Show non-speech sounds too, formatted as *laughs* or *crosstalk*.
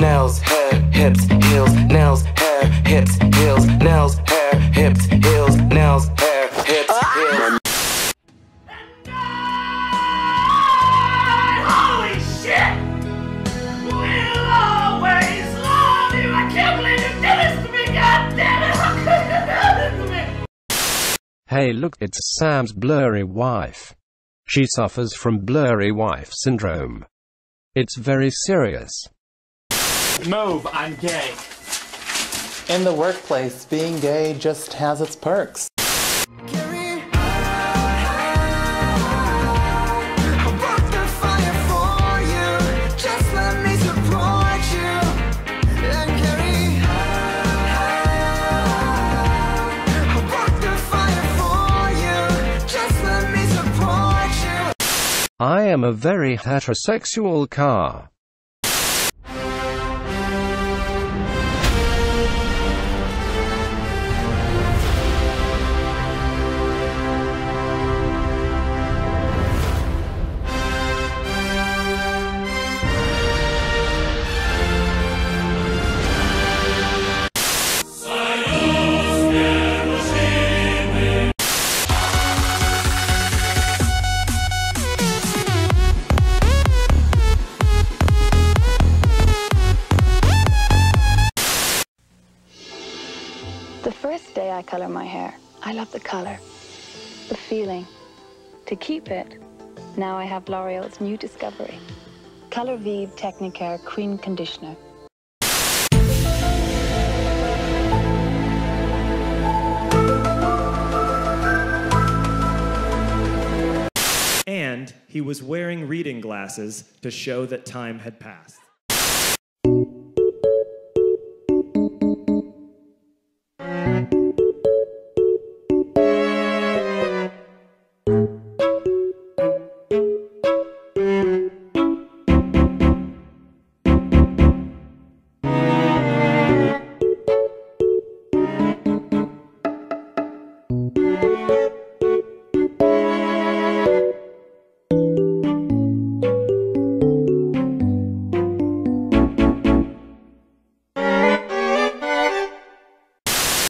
nails, hair, hips, heels, nails, hair, hips, heels, nails, hair, hips, heels, nails, hair, hips, heels. Holy shit! We'll always love you! I can't believe you did this to me! God damn it! *laughs* How could you do this to me? Hey look, it's Sam's blurry wife. She suffers from blurry wife syndrome. It's very serious. Move, I'm gay. In the workplace, being gay just has its perks. I am a very heterosexual car. The first day I color my hair, I love the color, the feeling. To keep it, now I have L'Oreal's new discovery, Color Vive Technicare Cream Conditioner. And he was wearing reading glasses to show that time had passed.